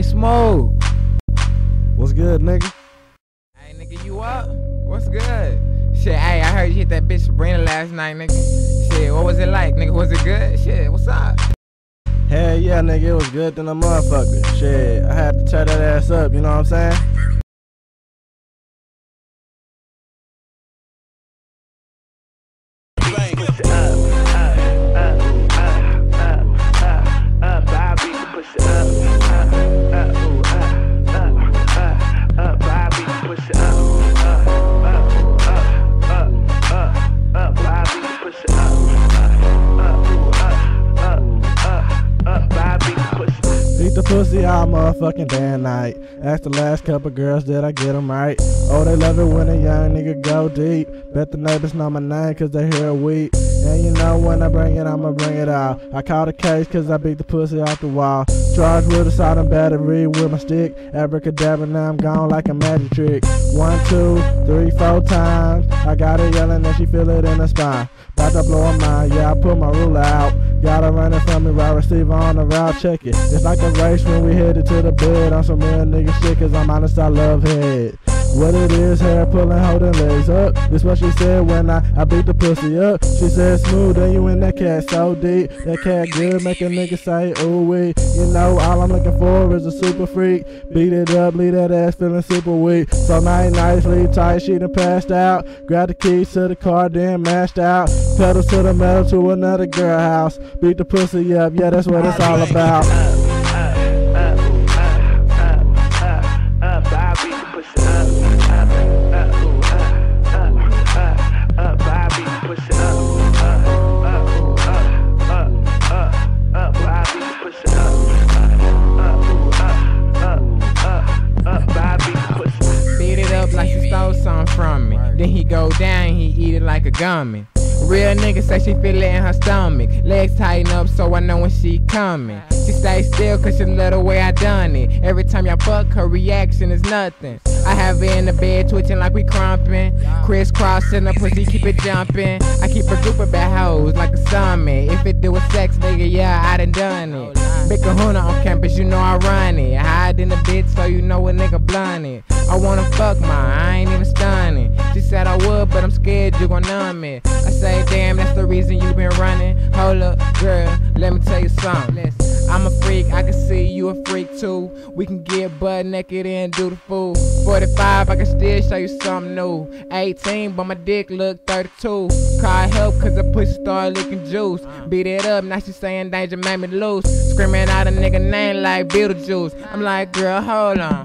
Hey, Smuv. What's good, nigga? Hey, nigga, you up? What's good? Shit, hey, I heard you hit that bitch Sabrina last night, nigga. Shit, what was it like, nigga? Was it good? Shit, what's up? Hell yeah, nigga, it was good than a motherfucker. Shit, I had to tear that ass up, you know what I'm saying? Pussy all motherfucking day and night. Ask the last couple girls, did I get them right? Oh, they love it when a young nigga go deep. Bet the neighbors know my name cause they hear weak. And you know when I bring it, I'ma bring it out. I caught a case cause I beat the pussy off the wall. Charged with assault and battery with my stick. Abracadabra, now I'm gone like a magic trick. One, two, three, four times. I got her yelling and she feel it in her spine. About to blow her mind, yeah, I put my ruler out. Got her running from me, right receiver on the route, check it. It's like a race when we headed to the bed on some real nigga shit, cause I'm honest, I love head. What it is, hair pulling, holding legs up. This what she said when I, I beat the pussy up. She said Smuv, and you in that cat so deep. That cat good, make a nigga say ooh wee. You know, all I'm looking for is a super freak. Beat it up, leave that ass feeling super weak. So night nicely tight, she done passed out. Grab the keys to the car, then mashed out. Pedal to the metal to another girl house. Beat the pussy up, yeah, that's what it's all about. Up. Then he go down, he eat it like a gummy. Real nigga say she feel it in her stomach. Legs tighten up so I know when she coming. She stay still cause she love the way I done it. Every time y'all fuck, her reaction is nothing. I have her in the bed twitching like we crumping. Crisscrossing the pussy, keep it jumping. I keep a group of bad hoes like a summit. If it do with sex, nigga, yeah, I done done it. Big kahuna on campus, you know I run it. Hide in the bitch so you know a nigga blunt it. I wanna fuck mine, I ain't even said I would, but I'm scared you gon' numb it. I say, damn, that's the reason you been running. Hold up, girl, let me tell you something. I'm a freak, I can see you a freak too. We can get butt naked and do the fool. 45, I can still show you something new. 18, but my dick look 32. Call help cause the pussy start licking juice. Uh. Beat it up, now she saying Danja made me loose. Screaming out a nigga name like Beetlejuice. I'm like, girl, hold on.